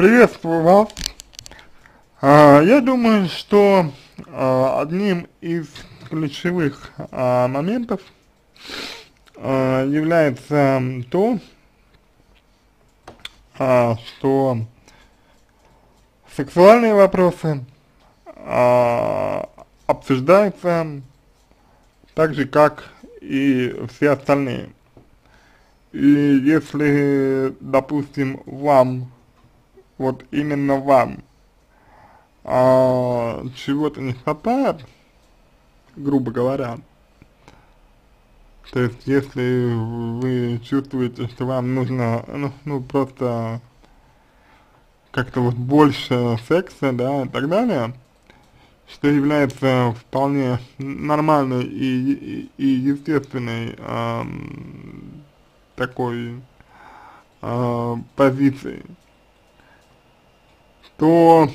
Приветствую вас. А, я думаю, что а, одним из ключевых а, моментов является то, что сексуальные вопросы обсуждаются так же, как и все остальные. И если, допустим, вам, вот именно вам, а, чего-то не хватает, грубо говоря, то есть если вы чувствуете, что вам нужно, ну, ну просто как-то вот больше секса, да, и так далее, что является вполне нормальной и, и, и естественной э, такой э, позицией, то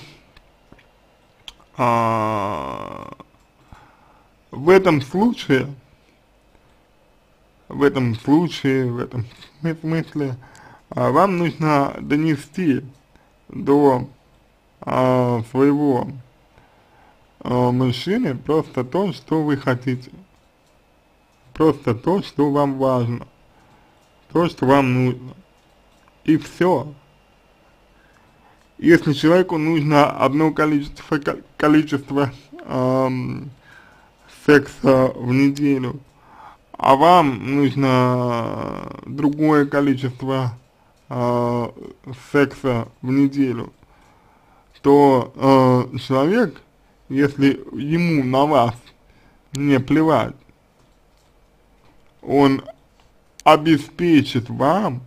э, в этом случае, в этом случае, в этом смысле, э, вам нужно донести до э, своего э, мужчины просто то, что вы хотите. Просто то, что вам важно. То, что вам нужно. И все. Если человеку нужно одно количество, количество эм, секса в неделю, а вам нужно другое количество э, секса в неделю, то э, человек если ему на вас не плевать, он обеспечит вам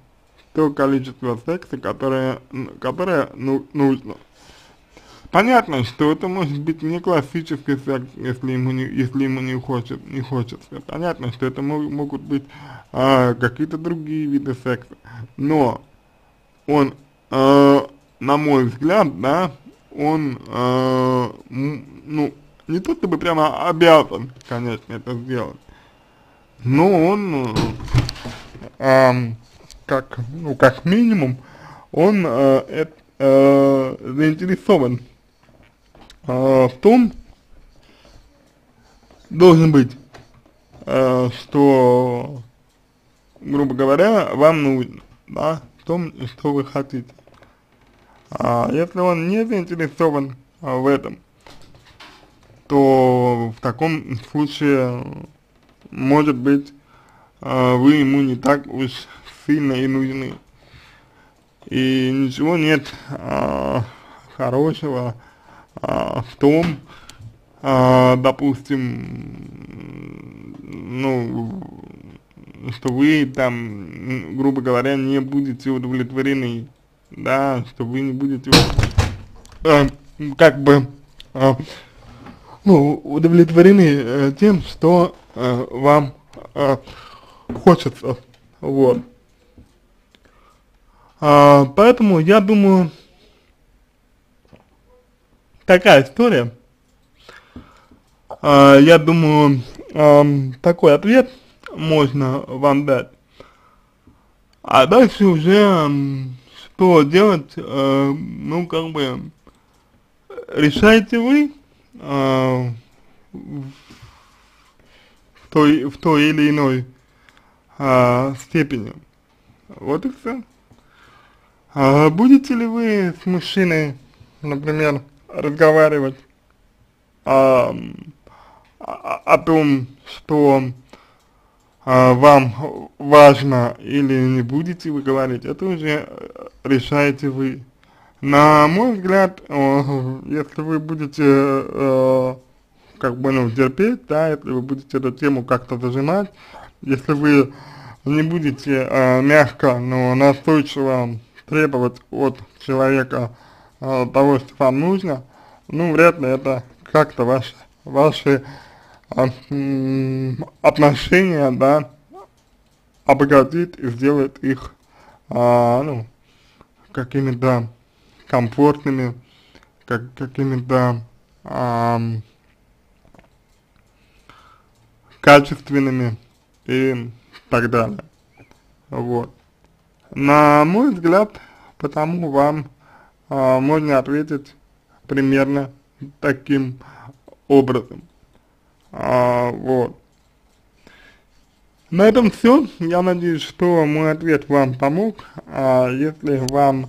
то количество секса, которое, которое ну, нужно. Понятно, что это может быть не классический секс, если ему не, если ему не хочет, не хочется. Понятно, что это мог, могут быть а, какие-то другие виды секса. Но он, а, на мой взгляд, да, он, э, ну, не то чтобы прямо обязан, конечно, это сделать, но он, э, как, ну, как минимум, он э, э, заинтересован э, в том, должен быть, э, что, грубо говоря, вам нужно, да, в том, что вы хотите. А если он не заинтересован а, в этом, то в таком случае, может быть, а, вы ему не так уж сильно и нужны. И ничего нет а, хорошего а, в том, а, допустим, ну, что вы там, грубо говоря, не будете удовлетворены да, что вы не будете, э, как бы, э, ну, удовлетворены э, тем, что э, вам э, хочется, вот. А, поэтому я думаю, такая история, а, я думаю, а, такой ответ можно вам дать. А дальше уже что делать, э, ну, как бы, решаете вы э, в, той, в той или иной э, степени. Вот и все. А будете ли вы с мужчиной, например, разговаривать о, о том, что а, вам важно или не будете вы говорить, это уже решаете вы. На мой взгляд, если вы будете э, как бы ну терпеть, да, если вы будете эту тему как-то зажимать, если вы не будете э, мягко, но настойчиво требовать от человека э, того, что вам нужно, ну, вряд ли это как-то ваши, ваши отношения, да, обогатит и сделает их, а, ну, какими-то комфортными, как, какими-то а, качественными и так далее. Вот. На мой взгляд, потому вам а, можно ответить примерно таким образом. А, вот. На этом все. Я надеюсь, что мой ответ вам помог. А если вам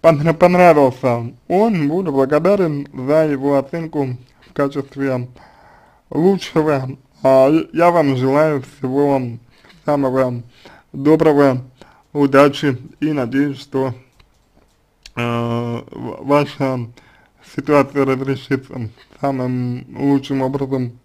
понравился он, буду благодарен за его оценку в качестве лучшего. А я вам желаю всего самого доброго, удачи и надеюсь, что э, ваша ситуация разрешится самым лучшим образом